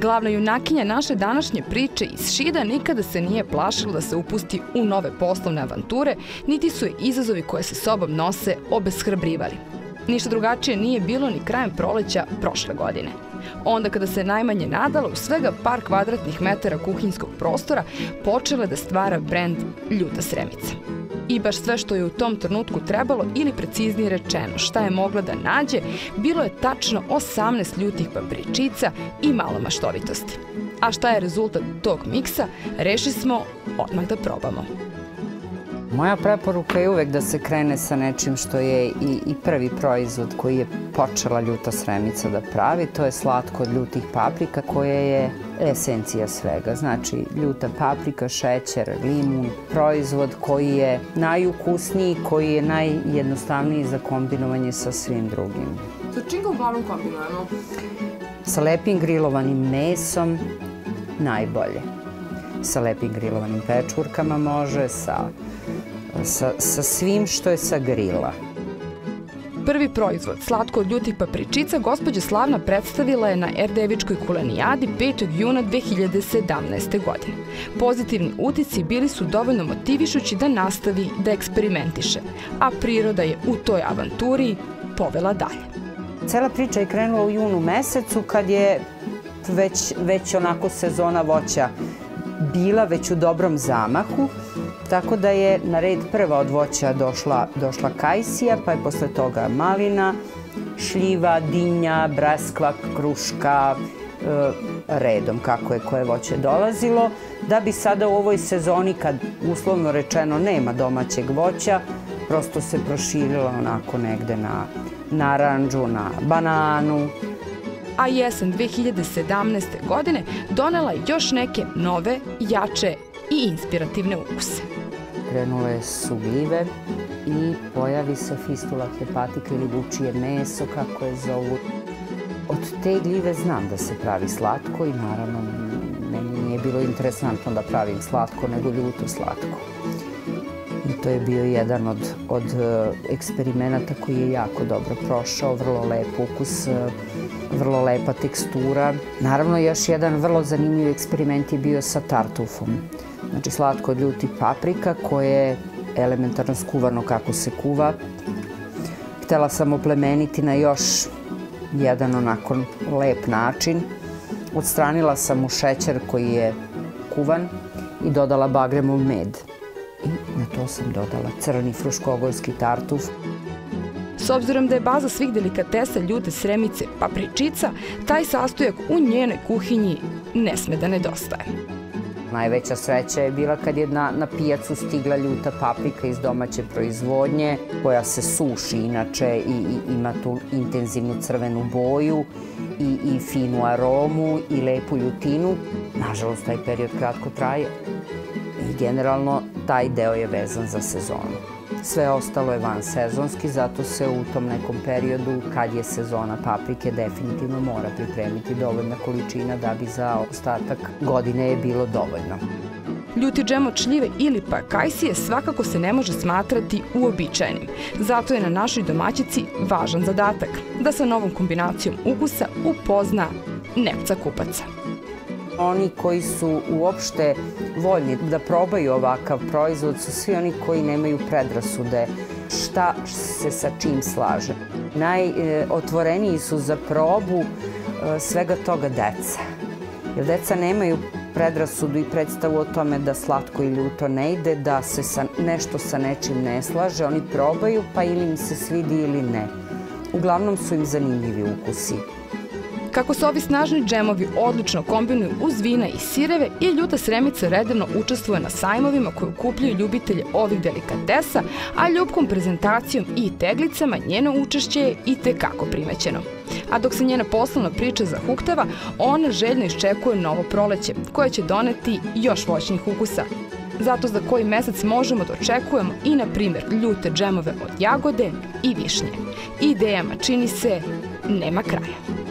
Glavna junakinja naše današnje priče iz Šida nikada se nije plašila da se upusti u nove poslovne avanture, niti su je izazovi koje se sobom nose obeshrabrivali. Ništa drugačije nije bilo ni krajem proleća prošle godine. Onda kada se najmanje nadala u svega par kvadratnih metara kuhinskog prostora počela da stvara brend Ljuta Sremica i baš sve što je u tom trenutku trebalo ili preciznije rečeno šta je mogla da nađe, bilo je tačno 18 ljutih papričica i malo maštovitosti. A šta je rezultat tog miksa, reši smo odmah da probamo. Moja preporuka je uvek da se krene sa nečim što je i, i prvi proizvod koji je počela ljuta sremica da pravi. To je slatko od ljutih paprika koje je esencija svega. Znači ljuta paprika, šećer, limun, proizvod koji je najukusniji, koji je najjednostavniji za kombinovanje sa svim drugim. Sa čim ga uglavnom kombinujemo? Sa lepim grilovanim mesom najbolje. Sa lepim grilovanim pečurkama može, sa sa, sa svim što je sa grila. Prvi proizvod, slatko od ljutih papričica, gospođa Slavna predstavila je na Erdevičkoj kulenijadi 5. juna 2017. godine. Pozitivni utici bili su dovoljno motivišući da nastavi da eksperimentiše, a priroda je u toj avanturi povela dalje. Cela priča je krenula u junu mesecu kad je već, već onako sezona voća bila već u dobrom zamahu Tako da je na red prva od voća došla, došla kajsija, pa je posle toga malina, šljiva, dinja, breskva, kruška, e, redom kako je koje voće dolazilo, da bi sada u ovoj sezoni kad uslovno rečeno nema domaćeg voća, prosto se proširila onako negde na naranđu, na bananu. A jesen 2017. godine donela još neke nove, jače i inspirativne ukuse krenule su gljive i pojavi se fistula hepatika ili vučije meso, kako je zovu. Od te gljive znam da se pravi slatko i naravno meni nije bilo interesantno da pravim slatko, nego ljuto slatko. I to je bio jedan od, od e, eksperimenata koji je jako dobro prošao, vrlo lep ukus, e, vrlo lepa tekstura. Naravno, još jedan vrlo zanimljiv eksperiment je bio sa tartufom. Znači slatko ljuti paprika koje je elementarno skuvano kako se kuva. Htela sam oplemeniti na još jedan onako lep način. Odstranila sam mu šećer koji je kuvan i dodala bagremov med. I na to sam dodala crni fruškogorski tartuf. S obzirom da je baza svih delikatesa ljute sremice papričica, taj sastojak u njenoj kuhinji ne sme da nedostaje. Najveća sreća je bila kad je na, na pijacu stigla ljuta paprika iz domaće proizvodnje, koja se suši inače i, i ima tu intenzivnu crvenu boju i, i finu aromu i lepu ljutinu. Nažalost, taj period kratko traje i generalno taj deo je vezan za sezonu. Sve ostalo je van sezonski, zato se u tom nekom periodu, kad je sezona paprike, definitivno mora pripremiti dovoljna količina da bi za ostatak godine je bilo dovoljno. Ljuti džem od šljive ili pa kajsije svakako se ne može smatrati uobičajenim. Zato je na našoj domaćici važan zadatak da sa novom kombinacijom ukusa upozna nepca kupaca. Oni koji su uopšte voljni da probaju ovakav proizvod su svi oni koji nemaju predrasude šta se sa čim slaže. Najotvoreniji su za probu e, svega toga deca. Jer deca nemaju predrasudu i predstavu o tome da slatko i ljuto ne ide, da se sa, nešto sa nečim ne slaže. Oni probaju pa ili im se svidi ili ne. Uglavnom su im zanimljivi ukusi. Kako se ovi snažni džemovi odlično kombinuju uz vina i sireve i ljuta sremica redovno učestvuje na sajmovima koje ukupljaju ljubitelje ovih delikatesa, a ljubkom prezentacijom i teglicama njeno učešće je i tekako primećeno. A dok se njena poslovna priča zahuktava, ona željno iščekuje novo proleće, koje će doneti još voćnih ukusa. Zato za koji mesec možemo da očekujemo i, na primjer, ljute džemove od jagode i višnje. Idejama čini se nema kraja.